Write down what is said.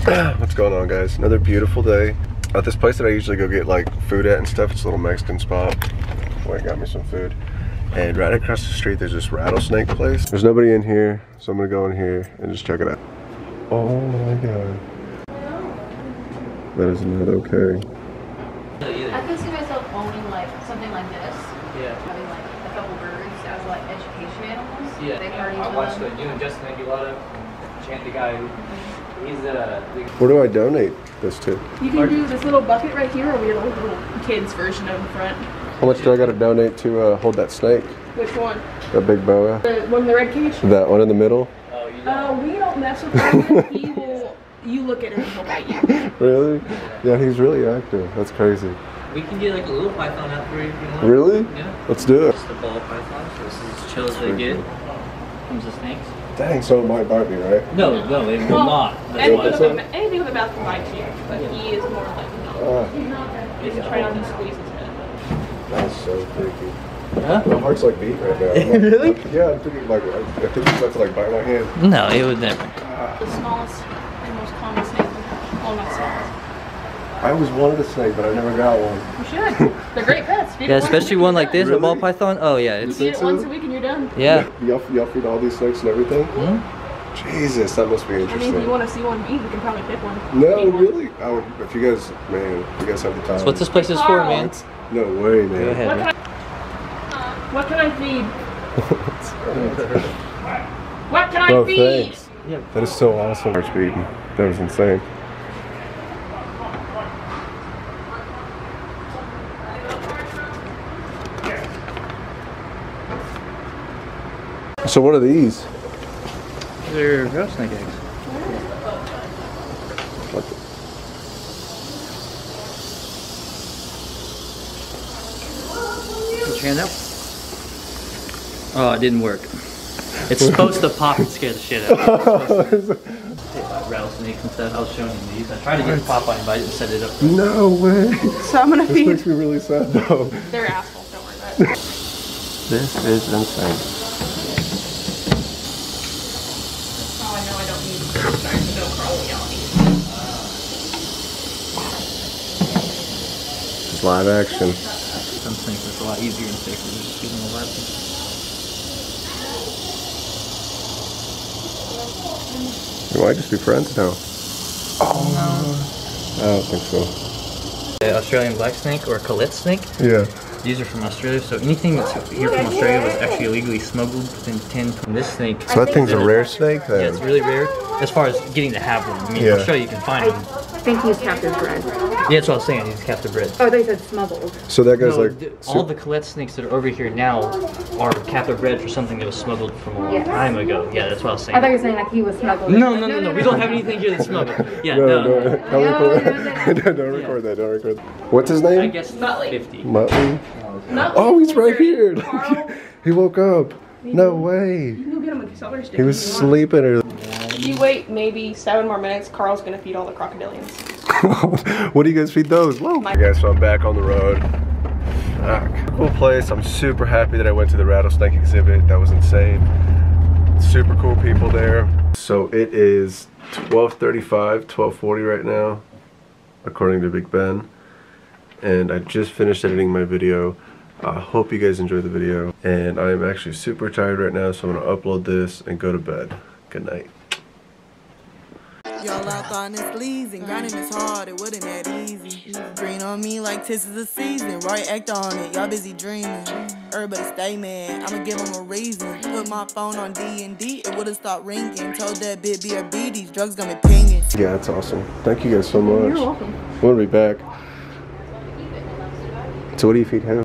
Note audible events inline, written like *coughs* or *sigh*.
*coughs* What's going on guys? Another beautiful day. At this place that I usually go get like food at and stuff, it's a little Mexican spot. Boy, got me some food. And right across the street, there's this rattlesnake place. There's nobody in here, so I'm gonna go in here and just check it out. Oh my God. That is not okay. I can see myself owning like something like this, Yeah. having like a couple birds as like education animals. Yeah. I watched them. the, you know, Justin Aguilera, Chant the guy who, mm-hmm. He's uh, the, Where do I donate this to? You can do this little bucket right here, or we have a little kids version of in front. How much do I gotta donate to uh, hold that snake? Which one? That big boa? The one in the red cage? That one in the middle? oh, you Uh, know. we don't mess with him. *laughs* he will. You look at him, he'll bite you. Really? Yeah, he's really active. That's crazy. We can get like a little python out for you if you want. Really? Yeah. Let's do it. Just the ball python, so this is as chill as they get. Comes the snakes. Dang, so it might bite me, right? No, no, they will Well, not. That's Anything why. with, so? a, anything with a mouth can bite you, but he is more like no. Ah, You can try not to squeeze his head. that's so freaky. Huh? My heart's like beating right now. *laughs* I'm like- Really? Yeah, I'm thinking like, I, I think he's about to like bite my hand. No, it would never. The smallest and most common snake we have. Well, not smallest. I always wanted a snake, but I never got one. You should. They're great pets. Feed Yeah, it especially one like this, done. a ball python. Oh yeah, it's Feed it so? once a week and you're done. yeah. Y'all, y'all feed all these snakes and everything? Hmm? Jesus, that must be interesting. I mean, interesting. if you want to see one eat, we can probably pick one. no, Feed one. really? I would, if you guys, man, if you guys have the time. That's what this place is for, man. No way, man. Go ahead, What man. can I, what can I feed? *laughs* What can I Bro, feed? thanks. Yeah. That is so awesome. That was insane. So what are these? They're rattlesnake eggs. What the- Put your hand out. Oh, it didn't work. It's supposed to pop and scare the shit out of you. *laughs* Rattlesnakes and stuff. I was showing you these. I tried to get a pop on but I didn't set it up. no way. So I'm gonna This makes feed. me really sad though. They're assholes. Don't worry about it. This is insane. Oh, I know I don't need sorry, to go crawl y'all It's live action. Some things it's a lot easier and safer than just a. We might just be friends now. Oh, I don't think so. The Australian black snake or Collett snake. Yeah. These are from Australia, so anything that's here from Australia was actually illegally smuggled within 10 from this snake. So that thing's a rare snake Yeah, it's really rare as far as getting to have one. I mean, Yeah. Australia you can find them. I think he's captive bred. Yeah, that's what I was saying. He's captive bred. Oh, they said smuggled. So that guy's No, like, th- all the Collett snakes that are over here now are captive bred for something that was smuggled from a long Yes. time ago. Yeah, that's what I was saying. I thought you were saying like he was smuggled. no, no, no, no, We don't have anything here that's smuggled. Yeah, no, no. no, don't record no, that. *laughs* Don't record that. Don't record that. What's his name? I guess Muttley. 50. Muttley. No. Oh, he's right here. He woke up. No way. You can go get him a stick. He was if you want. sleeping. Or... If you wait maybe seven more minutes, Carl's gonna feed all the crocodilians. *laughs* what do you guys feed those? Whoa. My- guys, so I'm back on the road. Fuck. Cool place. I'm super happy that I went to the rattlesnake exhibit. That was insane. Super cool people there. So it is 12:35, 12:40 right now, according to Big Ben. And I just finished editing my video. I hope you guys enjoyed the video. And I am actually super tired right now, so I'm gonna upload this and go to bed. Good night. Y'all out on this leaves and grinding is hard, it wasn't that easy. Green on me like tis is the season, right? Act on it, y'all busy dreaming. Everybody stay mad, I'ma give them a reason. Put my phone on D and D, it would've stopped ringing. Told that bit BRB, these drugs got me pinging. Yeah, that's awesome. Thank you guys so much. You're welcome. We'll be back. So what do you feed him?